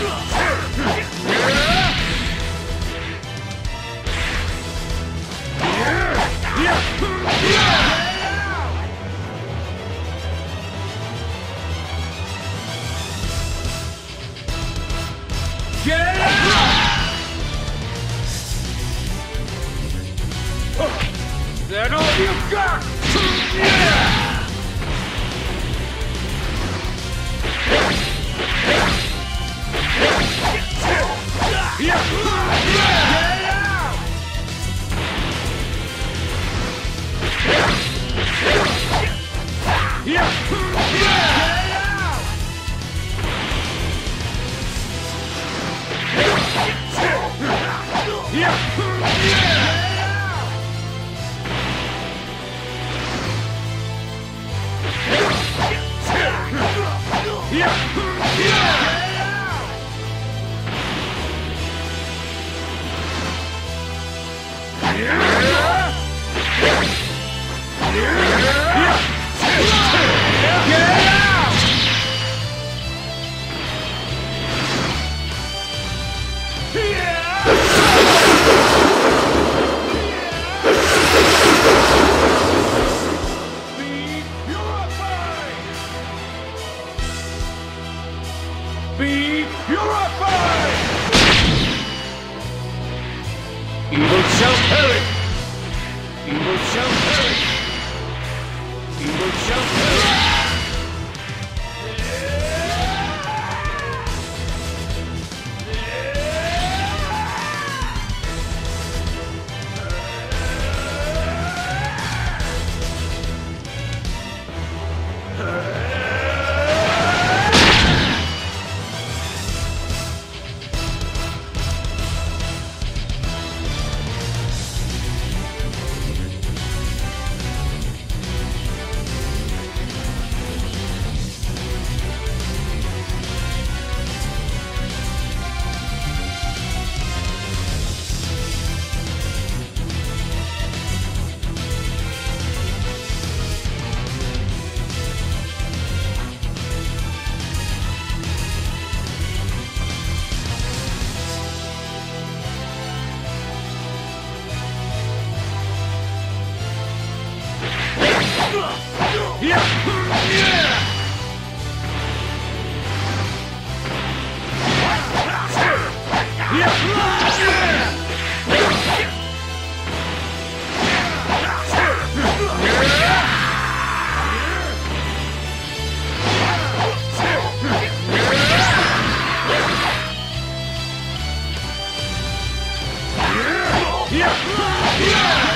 Get that all you got? Yeah! Be Yeah!